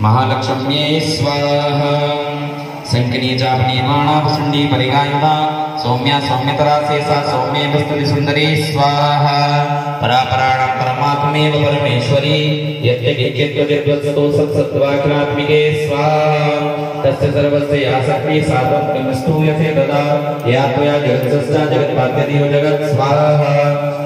महालक्ष्म्यै स्वाहा। शङ्किनी चापनीमाणापसुण्डी परिगायुधा सौम्या सौम्यतरा शेषा सौम्ये वस्तुति सुन्दरी स्वाहा। परापराणां परमात्मेव परमेश्वरी। यज्ञज्ञत्वजद्वत्सतो सत्सत्त्वाखिलात्मिके स्वाहा। तस्य सर्वस्य या शक्तिः सात्वं कमस्तूयते ददा या त्वया जगत्सस्या जगत्पाद्यदेव जगत् स्वाहा।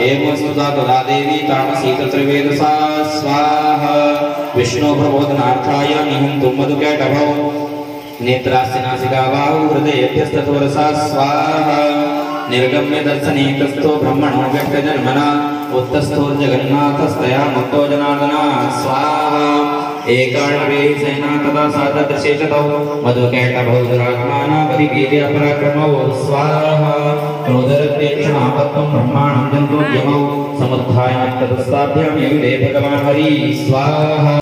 एवस्तुता तदा देवी तामसी तत्रिवेदसा स्वाहा। विष्णु प्रबोधनार्थाय निहन्तुं मधुकैटभौ नेत्रास्य नासिका बाहु हृदयभ्यस्ततोरसा स्वाहा। निर्गम्य दर्शने तस्थो ब्रह्मणो व्यक्तजन्मना। उत्तस्थोर्जगन्नाथस्तया मुक्तो जनार्दना। स्वाहा। एकाण्वे सेना तदा सादृशे च मधुकैटभौ दुरात्माना परिवीर्यपराक्रमौ स्वाहा। क्रोधरत्नेक्षणापत्वं ब्रह्माणं समुत्थाय भगवान भगवान् हरि स्वाहा।